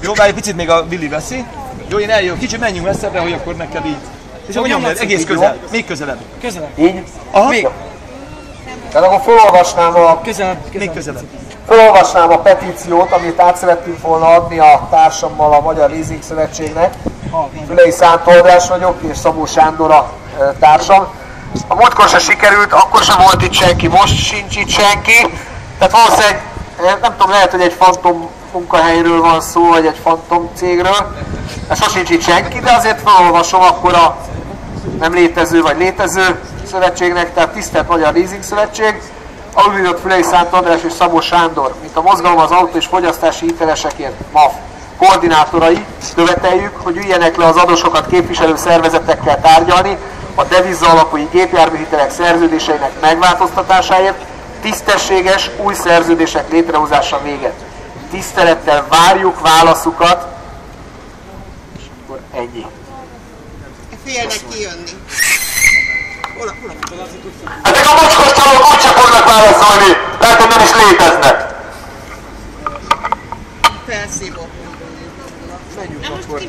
Jó, várj, picit még a Willi veszi. Jó, én eljövök. Kicsit menjünk messzebbre, hogy akkor neked így. És akkor nyomd, egész közel. Még közelebb. Közelebb. Így? Aha. Még. Tehát akkor felolvasnám a, Közelebb. Még közelebb. közelebb. felolvasnám a petíciót, amit át szerettünk volna adni a társammal a Magyar Leasing Szövetségnek. Fülei Szánt András vagyok, és Szabó Sándor a társam. A múltkor se sikerült, akkor sem volt itt senki, most sincs itt senki. Tehát valószínűleg, nem tudom, lehet, hogy egy fantom munkahelyről van szó, vagy egy fantom cégről. Sosincs itt senki, de azért felolvasom akkor a nem létező vagy létező szövetségnek, tehát tisztelt Magyar Leasing Szövetség, alulított Fülei Szánt András és Szabó Sándor, mint a mozgalom az autó és fogyasztási hitelesekért MAF koordinátorai követeljük, hogy üljenek le az adósokat képviselő szervezetekkel tárgyalni a deviza alapú gépjárműhitelek szerződéseinek megváltoztatásáért, tisztességes új szerződések létrehozása véget. Tisztelettel várjuk válaszukat, és akkor ennyi. Félnek kijönni. Ezek a mocskos csalók úgyse fognak válaszolni, lehet, hogy nem is léteznek. Felszívott. Menjünk akkor.